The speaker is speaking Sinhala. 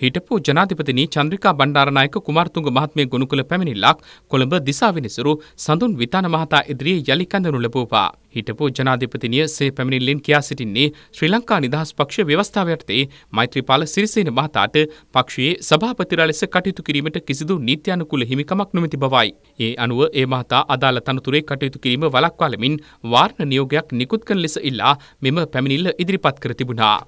හිටපු ජනාධිපතිනි චන්ද්‍රිකා බණ්ඩාරනායක කුමාරතුංග මහත්මිය ගොනු කළ පැමිණිල්ලක් කොළඹ දිසාවිනිසුරු සඳුන් විතාන මහතා ඉදිරියේ යළි කැඳවනු ලැබුවා. හිටපු ජනාධිපතිනිය සේ පැමිණිල්ලෙන් කියා සිටින්නේ ශ්‍රී ලංකා නිදහස් පක්ෂ ව්‍යවස්ථාව යටතේ මෛත්‍රීපාල සිරිසේන මහතාට පක්ෂයේ සභාපතිවරයා ලෙස කටයුතු කිරීමට කිසිදු නීත්‍යානුකූල හිමිකමක් නොමැති බවයි. ඒ අනුව ඒ මහතා අදාළ තනතුරේ කටයුතු කිරීම වළක්වාලමින් වාර්ණ නියෝගයක් නිකුත් කරන ලෙස ඉල්ලා මෙම පැමිණිල්ල ඉදිරිපත් කර තිබුණා.